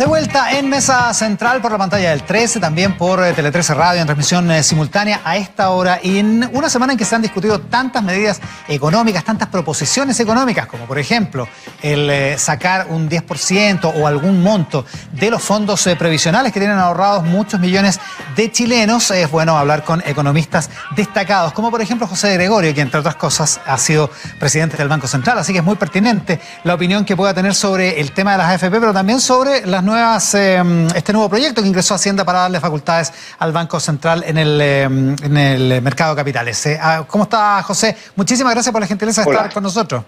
De vuelta en Mesa Central por la pantalla del 13, también por eh, Tele 13 Radio en transmisión eh, simultánea a esta hora. Y en una semana en que se han discutido tantas medidas económicas, tantas proposiciones económicas, como por ejemplo el eh, sacar un 10% o algún monto de los fondos previsionales que tienen ahorrados muchos millones de chilenos, es bueno hablar con economistas destacados, como por ejemplo José Gregorio, que entre otras cosas ha sido presidente del Banco Central. Así que es muy pertinente la opinión que pueda tener sobre el tema de las AFP, pero también sobre las nuevas, em, este nuevo proyecto que ingresó Hacienda para darle facultades al Banco Central en el, em, en el mercado de capitales. Eh, ah, ¿Cómo está, José? Muchísimas gracias por la gentileza de estar con nosotros.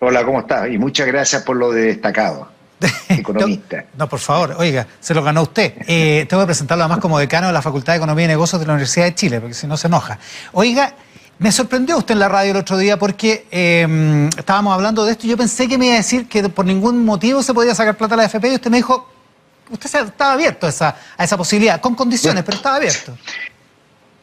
Hola, ¿cómo está? Y muchas gracias por lo de destacado. Economista. no, por favor, oiga, se lo ganó usted. Eh, tengo que presentarlo además como decano de la Facultad de Economía y Negocios de la Universidad de Chile, porque si no se enoja. Oiga, me sorprendió usted en la radio el otro día porque em, estábamos hablando de esto y yo pensé que me iba a decir que por ningún motivo se podía sacar plata a la FP y usted me dijo, usted estaba abierto a esa, a esa posibilidad, con condiciones, pero estaba abierto.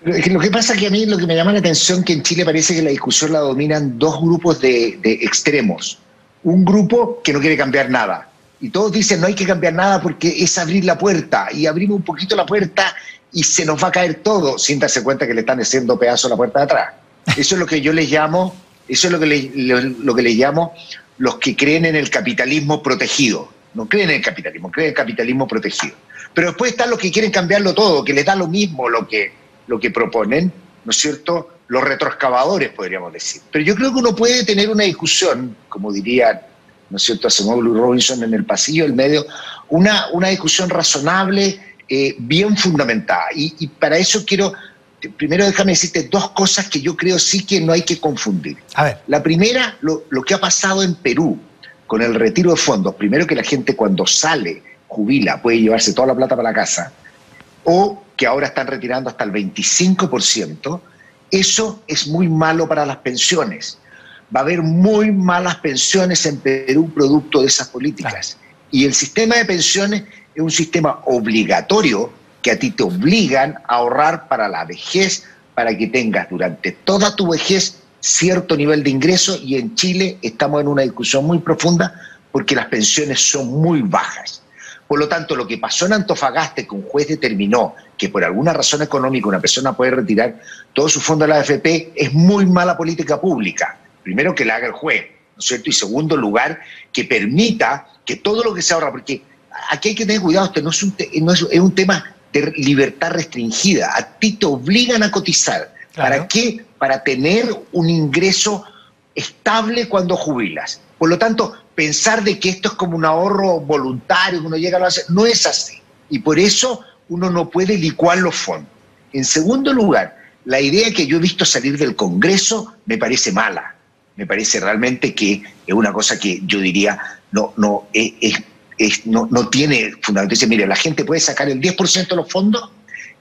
Lo que pasa que a mí lo que me llama la atención es que en Chile parece que la discusión la dominan dos grupos de, de extremos. Un grupo que no quiere cambiar nada. Y todos dicen no hay que cambiar nada porque es abrir la puerta. Y abrimos un poquito la puerta y se nos va a caer todo sin darse cuenta que le están haciendo pedazo a la puerta de atrás. Eso es lo que yo les llamo, eso es lo que, le, lo, que les llamo los que creen en el capitalismo protegido. No creen en el capitalismo, creen en el capitalismo protegido. Pero después están los que quieren cambiarlo todo, que les da lo mismo lo que, lo que proponen, ¿no es cierto? Los retroexcavadores, podríamos decir. Pero yo creo que uno puede tener una discusión, como diría, ¿no es cierto?, Blue Robinson en el pasillo del medio, una, una discusión razonable, eh, bien fundamentada. Y para eso quiero primero déjame decirte dos cosas que yo creo sí que no hay que confundir. A ver. La primera, lo, que ha pasado en Perú con el retiro de fondos. Primero que la gente cuando sale, jubila, puede llevarse toda la plata para la casa, o que ahora están retirando hasta el 25%, eso es muy malo para las pensiones. Va a haber muy malas pensiones en Perú producto de esas políticas. Y el sistema de pensiones es un sistema obligatorio que a ti te obligan a ahorrar para la vejez, para que tengas durante toda tu vejez cierto nivel de ingreso y en Chile estamos en una discusión muy profunda porque las pensiones son muy bajas. Por lo tanto, lo que pasó en Antofagasta, que un juez determinó que por alguna razón económica una persona puede retirar todo su fondo de la AFP, es muy mala política pública. Primero, que la haga el juez, ¿no es cierto? Y segundo lugar, que permita que todo lo que se ahorra, porque aquí hay que tener cuidado, no es un, no es, es un tema libertad restringida. A ti te obligan a cotizar. ¿Para qué? Para tener un ingreso estable cuando jubilas. Por lo tanto, pensar de que esto es como un ahorro voluntario, que uno llega a lo hacer, no es así. Y por eso uno no puede licuar los fondos. En segundo lugar, la idea que yo he visto salir del Congreso me parece mala. Me parece realmente que es una cosa que yo diría no, no es, es no, no, tiene fundamento. Dice, mire, la gente puede sacar el 10% de los fondos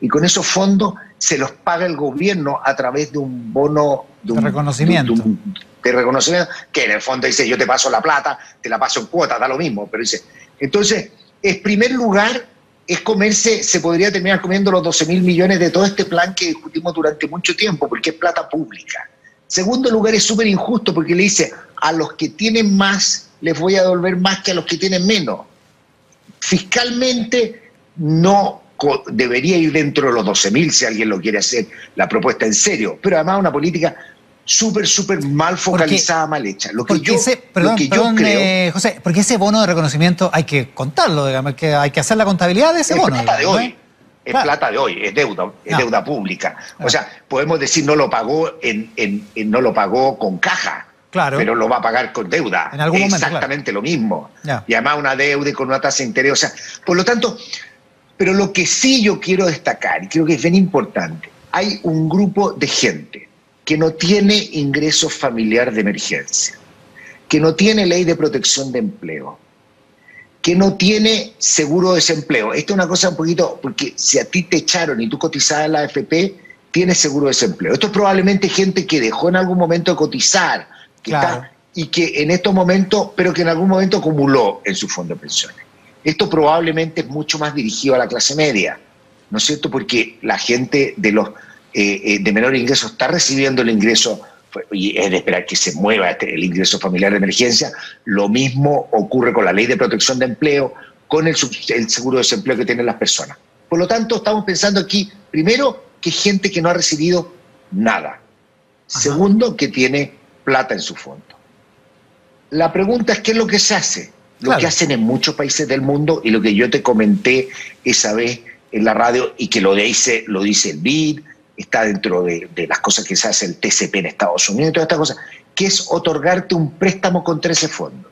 y con esos fondos se los paga el gobierno a través de un bono de, reconocimiento. De, reconocimiento, que en el fondo dice, yo te paso la plata, te la paso en cuota, da lo mismo. Pero dice, entonces, en primer lugar, es comerse, se podría terminar comiendo los 12 mil millones de todo este plan que discutimos durante mucho tiempo, porque es plata pública. Segundo lugar, es súper injusto porque le dice, a los que tienen más les voy a devolver más que a los que tienen menos. Fiscalmente no debería ir dentro de los 12.000 si alguien lo quiere hacer la propuesta en serio, pero además una política súper, súper mal focalizada, mal hecha. Lo que yo, perdón, creo... Eh, José, porque ese bono de reconocimiento hay que contarlo, digamos, que hay que hacer la contabilidad de ese bono. Es plata de hoy. Es plata de hoy, es deuda, es deuda pública. O sea, podemos decir no lo pagó en, no lo pagó con caja, pero lo va a pagar con deuda. En algún Exactamente lo mismo. Y además una deuda y con una tasa de interés. O sea, por lo tanto, pero lo que sí yo quiero destacar, y creo que es bien importante, hay un grupo de gente que no tiene ingreso familiar de emergencia, que no tiene ley de protección de empleo, que no tiene seguro de desempleo. Esto es una cosa un poquito, porque si a ti te echaron y tú cotizabas en la AFP, tienes seguro de desempleo. Esto es probablemente gente que dejó en algún momento de cotizar y que en estos momentos, pero que en algún momento acumuló en su fondo de pensiones. Esto probablemente es mucho más dirigido a la clase media, ¿no es cierto? Porque la gente de los eh, eh, de menor ingreso está recibiendo el ingreso y es de esperar que se mueva este, el ingreso familiar de emergencia. Lo mismo ocurre con la ley de protección de empleo, con el, el seguro de desempleo que tienen las personas. Por lo tanto, estamos pensando aquí, primero, que gente que no ha recibido nada. Segundo, que tiene plata en su fondo. La pregunta es, ¿qué es lo que se hace? Lo que hacen en muchos países del mundo y lo que yo te comenté esa vez en la radio y que lo dice, lo dice el BID, está dentro de, las cosas que se hace el TCP en Estados Unidos, todas estas cosas, que es otorgarte un préstamo contra ese fondo.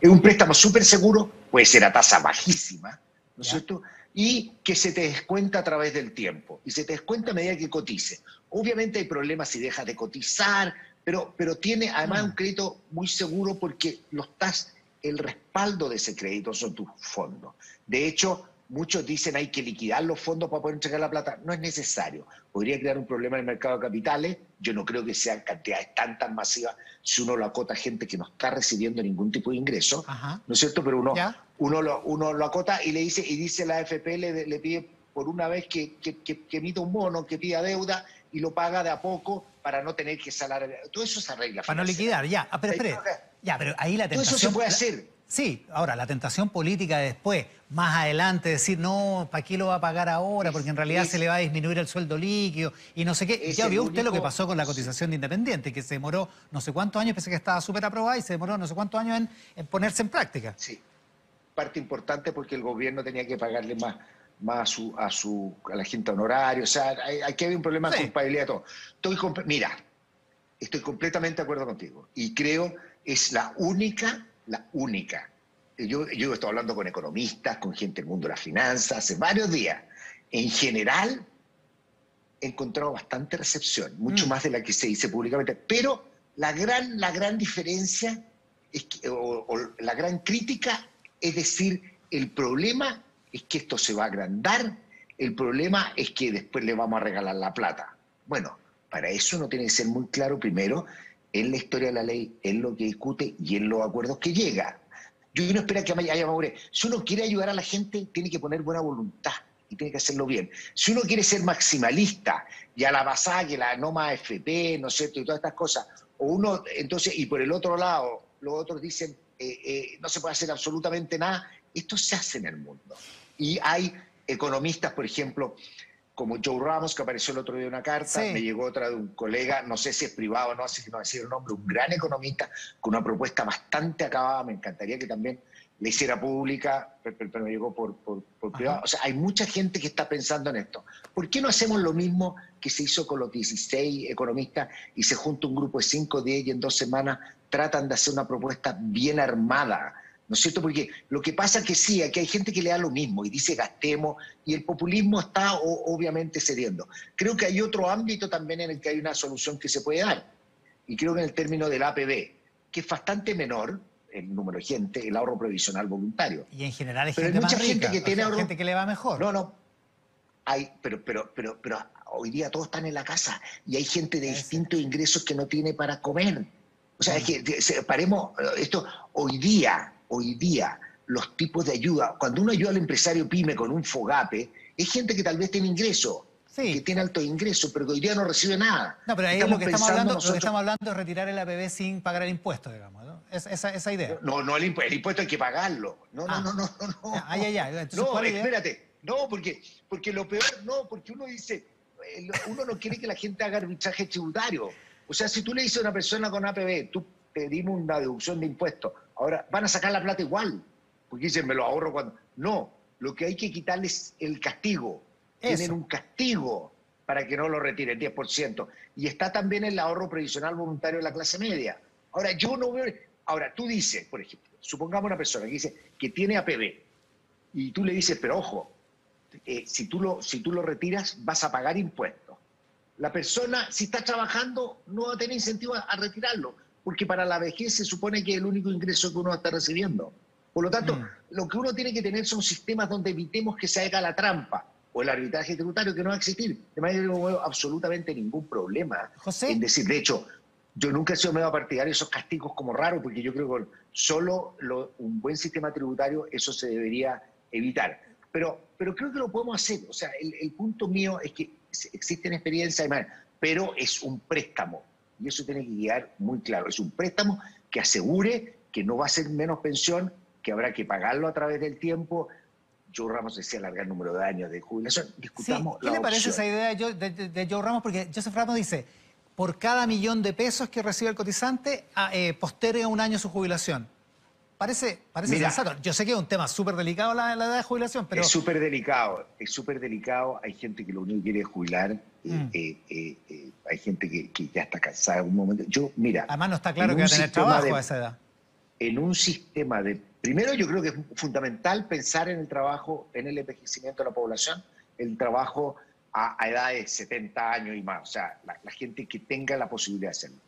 Es un préstamo súper seguro, puede ser a tasa bajísima, ¿no es cierto? Y que se te descuenta a través del tiempo. Y se te descuenta a medida que cotice. Obviamente hay problemas si dejas de cotizar, pero, pero tiene además un mm. crédito muy seguro porque lo estás, el respaldo de ese crédito son tus fondos. De hecho, Muchos dicen hay que liquidar los fondos para poder entregar la plata. No es necesario. Podría crear un problema en el mercado de capitales. Yo no creo que sean cantidades tan, tan masivas si uno lo acota a gente que no está recibiendo ningún tipo de ingreso. ¿No es cierto? Pero uno, uno, lo, uno lo acota y le dice, y dice la AFP, le, le pide por una vez que, que, que, emita un mono, que pida deuda y lo paga de a poco para no tener que salar. Todo eso se arregla. Para no liquidar, ya. Ah, pero espere. Ya, pero ahí la tentación... Todo eso se puede hacer. Sí, ahora la tentación política de después, más adelante, decir, no, ¿para qué lo va a pagar ahora? Porque en realidad se le va a disminuir el sueldo líquido y no sé qué. Ya vio usted lo que pasó con la cotización de Independiente, que se demoró no sé cuántos años, pensé que estaba súper aprobada y se demoró no sé cuántos años en, ponerse en práctica. Sí, parte importante porque el gobierno tenía que pagarle más, más a, su, a, su, a la gente honoraria, o sea, aquí había un problema de culpabilidad de todo. Estoy, mira, estoy completamente de acuerdo contigo y creo es la única la única. Yo, yo estoy hablando con economistas, con gente del mundo de las finanzas, hace varios días. En general, he encontrado bastante recepción, mucho mm. más de la que se dice públicamente, pero la gran, la gran diferencia es o, la gran crítica es decir, el problema es que esto se va a agrandar, el problema es que después le vamos a regalar la plata. Bueno, para eso uno tiene que ser muy claro primero en la historia de la ley, en lo que discute y en los acuerdos que llega. Yo no espero que haya madurez. Si uno quiere ayudar a la gente, tiene que poner buena voluntad y tiene que hacerlo bien. Si uno quiere ser maximalista y a la basada que la no más FP, ¿no es cierto?, y todas estas cosas, o uno, entonces, y por el otro lado, los otros dicen, eh, eh, no se puede hacer absolutamente nada, esto se hace en el mundo. Y hay economistas, por ejemplo, como Joe Ramos, que apareció el otro día en una carta, me llegó otra de un colega, no sé si es privado o no, así que no decir el nombre, un gran economista con una propuesta bastante acabada, me encantaría que también le hiciera pública, pero, me llegó por, privado. O sea, hay mucha gente que está pensando en esto. ¿Por qué no hacemos lo mismo que se hizo con los 16 economistas y se junta un grupo de 5 o 10 y en dos semanas tratan de hacer una propuesta bien armada? ¿No es cierto? Porque lo que pasa es que sí, aquí hay gente que le da lo mismo y dice gastemos, y el populismo está obviamente cediendo. Creo que hay otro ámbito también en el que hay una solución que se puede dar, y creo que en el término del APB, que es bastante menor, el número de gente, el ahorro previsional voluntario. Y en general hay gente mucha gente que tiene gente que le va mejor. No, no. Hay, pero, pero, pero, pero hoy día todos están en la casa y hay gente de distintos ingresos que no tiene para comer. O sea, es que paremos esto hoy día hoy día los tipos de ayuda, cuando uno ayuda al empresario pyme con un fogape, es gente que tal vez tiene ingreso, que tiene alto ingreso, pero que hoy día no recibe nada. No, pero ahí lo que, estamos hablando, lo que estamos hablando es retirar el APB sin pagar el impuesto, digamos, ¿no? esa, esa idea. No, no, el, impuesto, el impuesto hay que pagarlo. No, no, ah. no, no, no. Ay, ay, ay. no, espérate. No, porque, porque lo peor, no, porque uno dice, uno no quiere que la gente haga arbitraje tributario. O sea, si tú le dices a una persona con APB, tú pedimos una deducción de impuestos, Ahora, van a sacar la plata igual, porque dicen, me lo ahorro cuando... No, lo que hay que quitarles es el castigo. Tienen un castigo para que no lo retiren, 10%. Y está también el ahorro previsional voluntario de la clase media. Ahora, yo no veo... Ahora, tú dices, por ejemplo, supongamos una persona que dice que tiene APB, y tú le dices, pero ojo, eh, si, tú lo, si tú lo retiras, vas a pagar impuestos. La persona, si está trabajando, no va a tener incentivo a retirarlo porque para la vejez se supone que es el único ingreso que uno está recibiendo. Por lo tanto, mm. lo que uno tiene que tener son sistemas donde evitemos que se haga la trampa o el arbitraje tributario que no va a existir. De manera que no veo absolutamente ningún problema José. en decir, de hecho, yo nunca he sido medio partidario de esos castigos como raros, porque yo creo que solo un buen sistema tributario eso se debería evitar. Pero, pero creo que lo podemos hacer. O sea, el, el punto mío es que existen experiencias, pero es un préstamo Y eso tiene que quedar muy claro. Es un préstamo que asegure que no va a ser menos pensión, que habrá que pagarlo a través del tiempo. Joe Ramos decía alargar el número de años de jubilación. Discutamos ¿Qué le parece esa idea de, Joe Ramos? Porque Joseph Ramos dice, por cada millón de pesos que recibe el cotizante, ah, eh, posterga un año su jubilación. Parece, parece sensato. Yo sé que es un tema súper delicado la, edad de jubilación, pero... Es súper delicado, es súper delicado. Hay gente que lo único que quiere es jubilar. Eh, mm. eh, eh, hay gente que, ya está cansada en un momento. Yo, mira... Además no está claro que va a tener trabajo a esa edad. En un sistema de... Primero yo creo que es fundamental pensar en el trabajo, en el envejecimiento de la población, el trabajo a, edad de 70 años y más. O sea, la gente que tenga la posibilidad de hacerlo.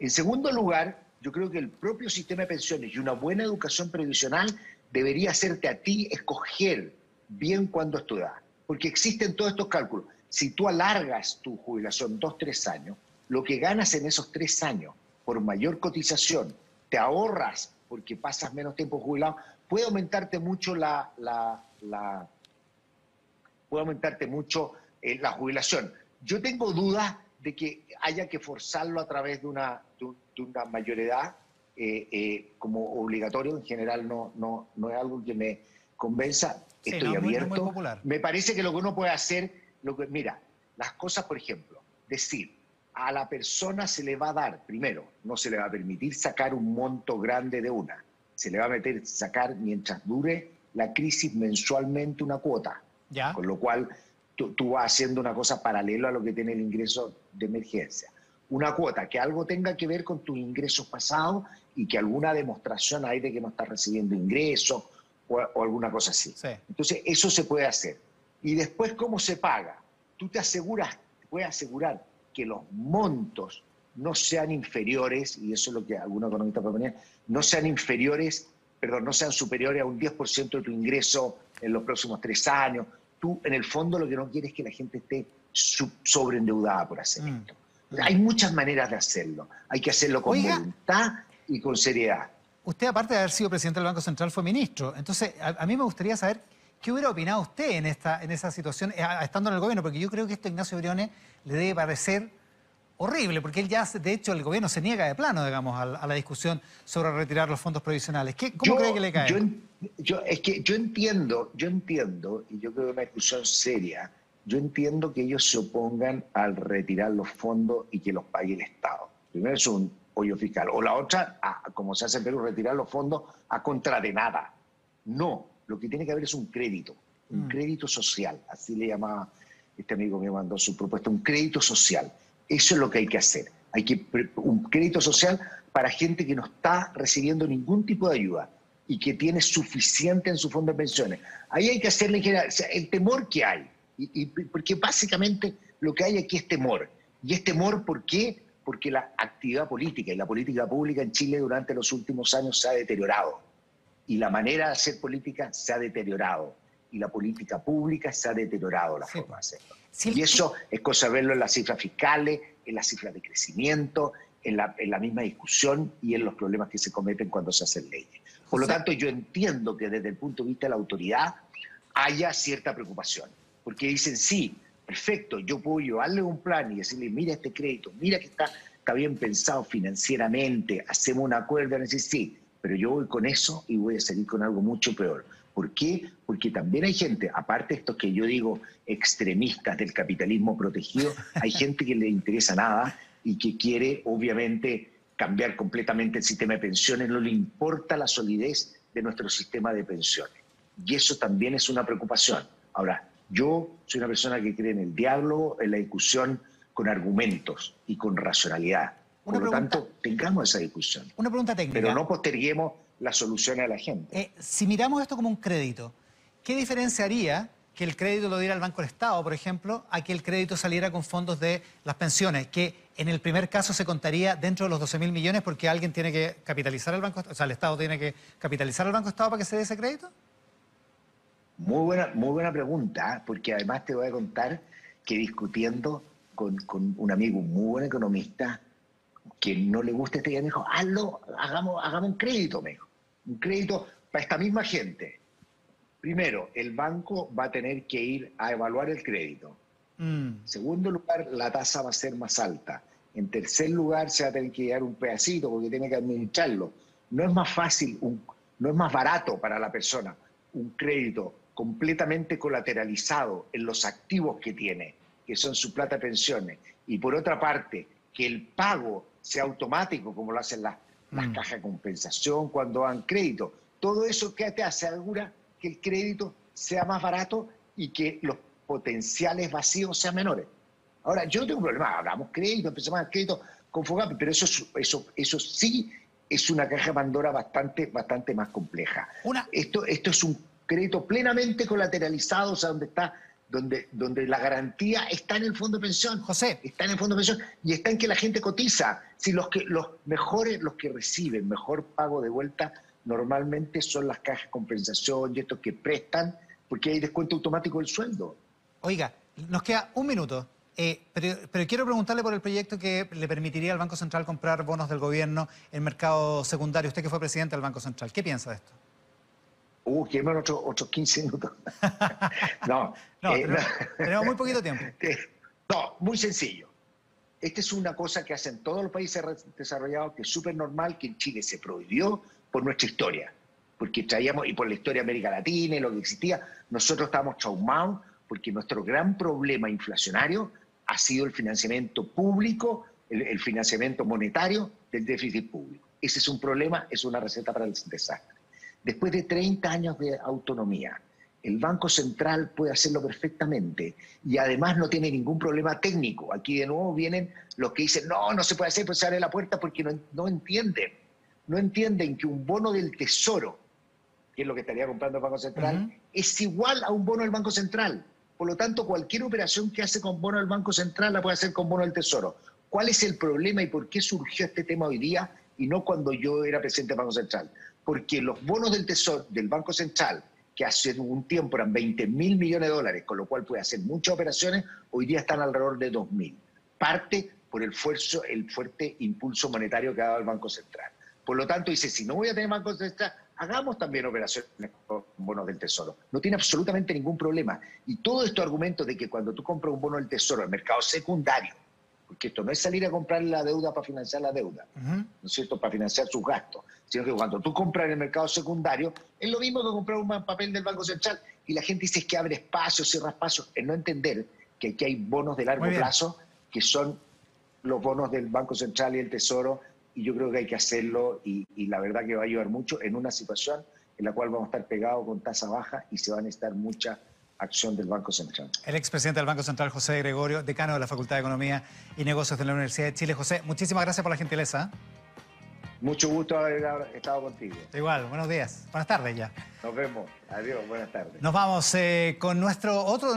En segundo lugar, yo creo que el propio sistema de pensiones y una buena educación previsional debería hacerte a ti escoger bien cuándo estudiar. Porque existen todos estos cálculos. Si tú alargas tu jubilación dos, tres años, lo que ganas en esos tres años por mayor cotización, te ahorras porque pasas menos tiempo jubilado, puede aumentarte mucho la, la, puede aumentarte mucho eh, la jubilación. Yo tengo dudas de que haya que forzarlo a través de una, una mayor edad eh, eh, como obligatorio. En general no, no, no es algo que me convenza. Estoy abierto. me parece que lo que uno puede hacer, lo que, mira, las cosas, por ejemplo, decir, a la persona se le va a dar, primero, no se le va a permitir sacar un monto grande de una, se le va a meter sacar mientras dure la crisis mensualmente una cuota. ¿Ya? Con lo cual tú, tú vas haciendo una cosa paralela a lo que tiene el ingreso de emergencia una cuota que algo tenga que ver con tus ingresos pasados y que alguna demostración hay de que no estás recibiendo ingresos o, alguna cosa así. Entonces, eso se puede hacer. Y después, ¿cómo se paga? Tú te aseguras, puedes asegurar que los montos no sean inferiores, y eso es lo que algunos economistas proponen, no sean inferiores, perdón, no sean superiores a un 10% de tu ingreso en los próximos tres años. Tú, en el fondo, lo que no quieres es que la gente esté sobreendeudada por hacer mm. esto. Hay muchas maneras de hacerlo. Hay que hacerlo con voluntad y con seriedad. Usted, aparte de haber sido presidente del Banco Central, fue ministro. Entonces, a, mí me gustaría saber qué hubiera opinado usted en esta, en esa situación, eh, estando en el gobierno, porque yo creo que esto a Ignacio Briones le debe parecer horrible, porque él ya, de hecho, el gobierno se niega de plano, digamos, a, la discusión sobre retirar los fondos provisionales. ¿Qué, ¿Cómo cree que le cae? Yo, es que yo entiendo, yo entiendo, y yo creo que es una discusión seria, yo entiendo que ellos se opongan al retirar los fondos y que los pague el Estado. Primero es un hoyo fiscal. O la otra, como se hace en Perú, retirar los fondos a contra de nada. No, lo que tiene que haber es un crédito, un mm. crédito social. Así le llamaba este amigo me mandó su propuesta, un crédito social. Eso es lo que hay que hacer. Hay que un crédito social para gente que no está recibiendo ningún tipo de ayuda y que tiene suficiente en su fondo de pensiones. Ahí hay que hacerle el temor que hay y, porque básicamente lo que hay aquí es temor. Y es temor, ¿por qué? Porque la actividad política y la política pública en Chile durante los últimos años se ha deteriorado. Y la manera de hacer política se ha deteriorado. Y la política pública se ha deteriorado la forma de hacerlo. Y eso es cosa de verlo en las cifras fiscales, en las cifras de crecimiento, en la, en la, misma discusión y en los problemas que se cometen cuando se hacen leyes. Por lo tanto, yo entiendo que desde el punto de vista de la autoridad haya cierta preocupación porque dicen, sí, perfecto, yo puedo llevarle un plan y decirle, mira este crédito, mira que está, está bien pensado financieramente, hacemos un acuerdo, decir, sí, pero yo voy con eso y voy a salir con algo mucho peor. ¿Por qué? Porque también hay gente, aparte de estos que yo digo extremistas del capitalismo protegido, hay gente que le interesa nada y que quiere, obviamente, cambiar completamente el sistema de pensiones, no le importa la solidez de nuestro sistema de pensiones. Y eso también es una preocupación. Ahora, yo soy una persona que cree en el diálogo, en la discusión con argumentos y con racionalidad. Por lo tanto, tengamos esa discusión. Una pregunta técnica. Pero no posterguemos las soluciones a la gente. Eh, si miramos esto como un crédito, ¿qué diferencia haría que el crédito lo diera el Banco del Estado, por ejemplo, a que el crédito saliera con fondos de las pensiones, que en el primer caso se contaría dentro de los 12 mil millones porque alguien tiene que capitalizar al Banco, o sea, el Estado tiene que capitalizar al Banco Estado para que se dé ese crédito? Muy buena, muy buena pregunta, porque además te voy a contar que discutiendo con, un amigo, muy buen economista, que no le gusta este día, me dijo, hazlo, hagamos, hagamos un crédito, me dijo. Un crédito para esta misma gente. Primero, el banco va a tener que ir a evaluar el crédito. Mm. Segundo lugar, la tasa va a ser más alta. En tercer lugar, se va a tener que llevar un pedacito porque tiene que administrarlo. No es más fácil, no es más barato para la persona un crédito completamente colateralizado en los activos que tiene, que son su plata de pensiones, y por otra parte, que el pago sea automático, como lo hacen las, las mm. cajas de compensación cuando dan crédito. Todo eso que te asegura que el crédito sea más barato y que los potenciales vacíos sean menores. Ahora, yo no tengo problema, hagamos crédito, empecemos a dar crédito con Fogape, pero eso, eso, eso sí es una caja de Pandora bastante, bastante más compleja. Esto, esto es un crédito plenamente colateralizado, o sea, donde está donde, donde la garantía está en el fondo de pensión. José. Está en el fondo de pensión y está en que la gente cotiza. Si los, que, los mejores, los que reciben mejor pago de vuelta, normalmente son las cajas de compensación y estos que prestan, porque hay descuento automático del sueldo. Oiga, nos queda un minuto. Eh, pero, pero, quiero preguntarle por el proyecto que le permitiría al Banco Central comprar bonos del gobierno en mercado secundario. Usted que fue presidente del Banco Central, ¿qué piensa de esto? Uh, quédame otros otro 15 minutos. no, no, eh, tenemos, muy poquito tiempo. Eh, no, muy sencillo. Esta es una cosa que hacen todos los países desarrollados, que es súper normal, que en Chile se prohibió por nuestra historia. Porque traíamos, y por la historia de América Latina y lo que existía, nosotros estábamos traumados porque nuestro gran problema inflacionario ha sido el financiamiento público, el, el financiamiento monetario del déficit público. Ese es un problema, es una receta para el desastre. Después de 30 años de autonomía, el Banco Central puede hacerlo perfectamente y además no tiene ningún problema técnico. Aquí de nuevo vienen los que dicen, no, no se puede hacer, pues se abre la puerta porque no, entienden. No entienden que un bono del Tesoro, que es lo que estaría comprando el Banco Central, es igual a un bono del Banco Central. Por lo tanto, cualquier operación que hace con bono del Banco Central la puede hacer con bono del Tesoro. ¿Cuál es el problema y por qué surgió este tema hoy día y no cuando yo era presidente del Banco Central? porque los bonos del Tesoro, del Banco Central, que hace un tiempo eran 20 mil millones de dólares, con lo cual puede hacer muchas operaciones, hoy día están alrededor de 2 mil. Parte por el, esfuerzo, el fuerte impulso monetario que ha dado el Banco Central. Por lo tanto, dice, si no voy a tener Banco Central, hagamos también operaciones con bonos del Tesoro. No tiene absolutamente ningún problema. Y todo estos argumentos de que cuando tú compras un bono del Tesoro en mercado secundario, porque esto no es salir a comprar la deuda para financiar la deuda, ¿no es cierto?, para financiar sus gastos, sino que cuando tú compras en el mercado secundario, es lo mismo que comprar un papel del Banco Central. Y la gente dice que abre espacios, cierra espacios, es no entender que aquí hay bonos de largo plazo que son los bonos del Banco Central y el Tesoro, y yo creo que hay que hacerlo, y, y la verdad que va a ayudar mucho en una situación en la cual vamos a estar pegados con tasa baja y se van a necesitar muchas acción del Banco Central. El expresidente del Banco Central, José Gregorio, decano de la Facultad de Economía y Negocios de la Universidad de Chile. José, muchísimas gracias por la gentileza. Mucho gusto haber estado contigo. Igual, buenos días. Buenas tardes ya. Nos vemos. Adiós, buenas tardes. Nos vamos eh, con nuestro otro...